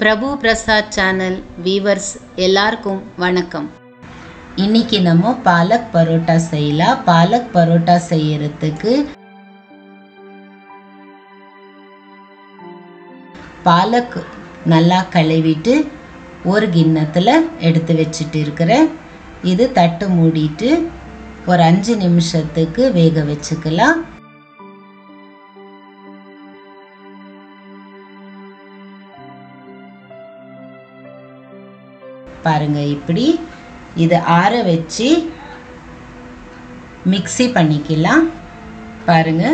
பிரபு Prasad channel viewers எல்லாருக்கும் வணக்கம். இன்னைக்கு நம்ம பாலக் பரோட்டா செய்யலாம். பாலக் பரோட்டா செய்யறதுக்கு பாலக் நல்லா கழுவிட்டு ஒரு கிண்ணத்தில் எடுத்து வச்சுட்டு இருக்கிறேன் இது தட்டு மூடிட்டு ஒரு அஞ்சு நிமிஷத்துக்கு வேக வச்சுக்கலாம். பாருங்க இப்படி இதை ஆற வச்சு மிக்ஸி பண்ணிக்கலாம். பாருங்க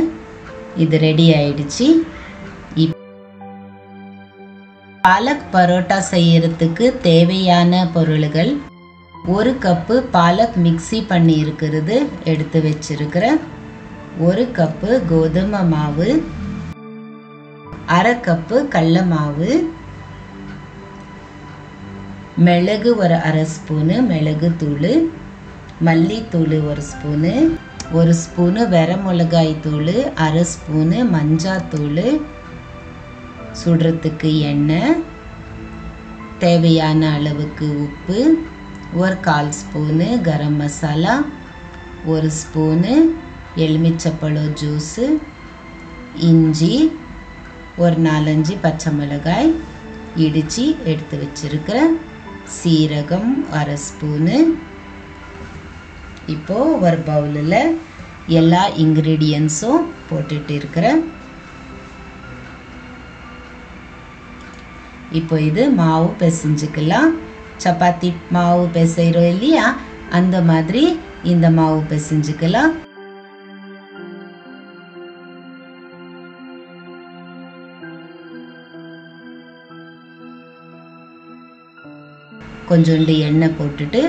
இது ரெடி ஆயிடுச்சு. பாலக் பரோட்டா செய்யறதுக்கு தேவையான பொருள்கள் ஒரு கப்பு பாலக் மிக்ஸி பண்ணி இருக்கிறது எடுத்து வச்சிருக்கிறேன் ஒரு கப்பு கோதுமை மாவு அரை கப்பு கடல மாவு மிளகு ஒரு அரை ஸ்பூனு மிளகு தூள் மல்லித்தூள் ஒரு ஸ்பூனு ஒரு ஸ்பூனு வெர மிளகாய் தூள் அரை ஸ்பூனு மஞ்சாத்தூள் சுடுறதுக்கு எண்ணெய் தேவையான அளவுக்கு உப்பு ஒரு கால் ஸ்பூனு கரம் மசாலா ஒரு ஸ்பூனு எலுமிச்சப்பழம் ஜூஸு இஞ்சி ஒரு நாலஞ்சு பச்சை மிளகாய் இடித்து எடுத்து வச்சிருக்கிறேன். சீரகம் அரை ஸ்பூனு. இப்போது ஒரு பவுலில் எல்லா இன்க்ரீடியன்ஸும் போட்டுட்டு இருக்கிறேன். இப்போ இது மாவு பிசைஞ்சுக்கலாம். சப்பாத்தி மாவு பிசைகிறோம் இல்லையா? அந்த மாதிரி இந்த மாவு பிசைஞ்சுக்கலாம். கொஞ்சோண்டு எண்ணெய் போட்டுட்டு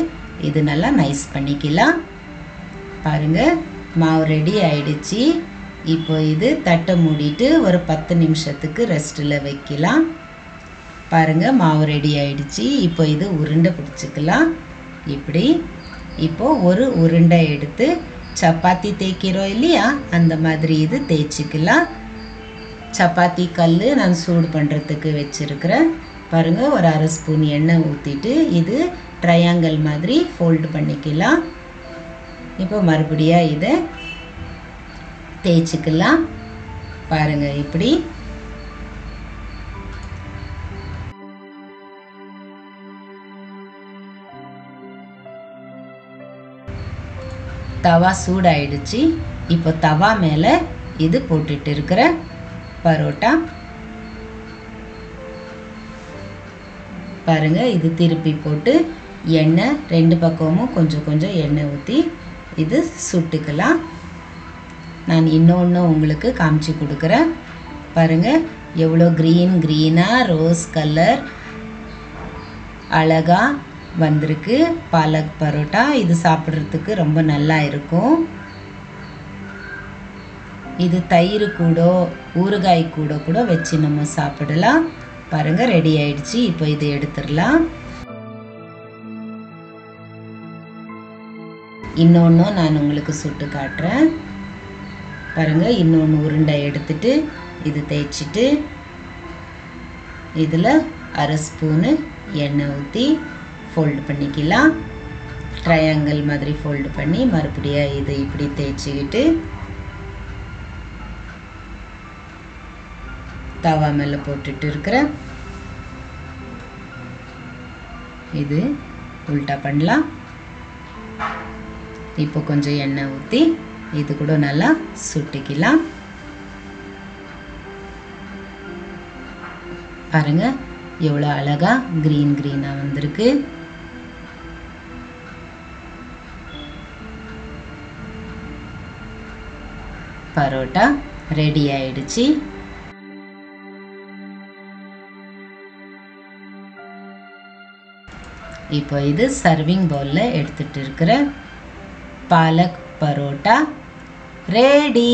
இது நல்லா நைஸ் பண்ணிக்கலாம். பாருங்கள் மாவு ரெடி ஆயிடுச்சு. இப்போ இது தட்டை மூடிட்டு ஒரு பத்து நிமிஷத்துக்கு ரெஸ்ட்டில் வைக்கலாம். பாருங்கள் மாவு ரெடி ஆயிடுச்சு. இப்போ இது உருண்டை பிடிச்சிக்கலாம். இப்படி இப்போ ஒரு உருண்டை எடுத்து சப்பாத்தி தேய்க்கிறோம் இல்லையா? அந்த மாதிரி இது தேய்ச்சிக்கலாம். சப்பாத்தி கல் நான் சூடு பண்ணுறதுக்கு வச்சுருக்கிறேன். பாருங்கள் ஒரு அரை ஸ்பூன் எண்ணெய் ஊற்றிட்டு இது ட்ரையாங்கல் மாதிரி ஃபோல்டு பண்ணிக்கலாம். இப்போ மறுபடியும் இதை தேய்ச்சிக்கலாம். பாருங்கள் இப்படி. தவா சூடாயிடுச்சு. இப்போ தவா மேலே இது போட்டுட்டு இருக்கிற பரோட்டா பாருங்கள் இது திருப்பி போட்டு எண்ணெய் ரெண்டு பக்கமும் கொஞ்சம் கொஞ்சம் எண்ணெய் ஊற்றி இது சுட்டுக்கலாம். நான் இன்னொன்று உங்களுக்கு காமிச்சு கொடுக்குறேன். பாருங்கள் எவ்வளோ க்ரீன் க்ரீனாக ரோஸ் கலர் அழகாக வந்திருக்கு. பாலக் பரோட்டா இது சாப்பிட்றதுக்கு ரொம்ப நல்லா இருக்கும். இது தயிர் கூட ஊறுகாய் கூட கூட வச்சு நம்ம சாப்பிடலாம். பாருங்க ரெடி ஆயிடுச்சு. இப்போ இதை எடுத்துடலாம். இன்னொன்றும் நான் உங்களுக்கு சுட்டு காட்டுறேன். பாருங்க இன்னொன்று உருண்டை எடுத்துட்டு இது தேய்ச்சிட்டு இதில் அரை ஸ்பூனு எண்ணெய் ஊற்றி ஃபோல்டு பண்ணிக்கலாம். ட்ரையாங்கிள் மாதிரி ஃபோல்டு பண்ணி மறுபடியும் இதை இப்படி தேய்ச்சிக்கிட்டு தவா மேலே போட்டுட்டு இருக்கிறேன் இது உல்ட்டா பண்ணலாம். இப்போ கொஞ்சம் எண்ணெய் ஊற்றி இது கூட நல்லா சுட்டிக்கலாம். பாருங்க எவ்வளோ அழகா க்ரீன் க்ரீனாக வந்திருக்கு. பரோட்டா ரெடி ஆயிடுச்சு. இப்போ இது சர்விங் பவுலில் எடுத்துகிட்டு இருக்கிற பாலக் பரோட்டா. ரெடி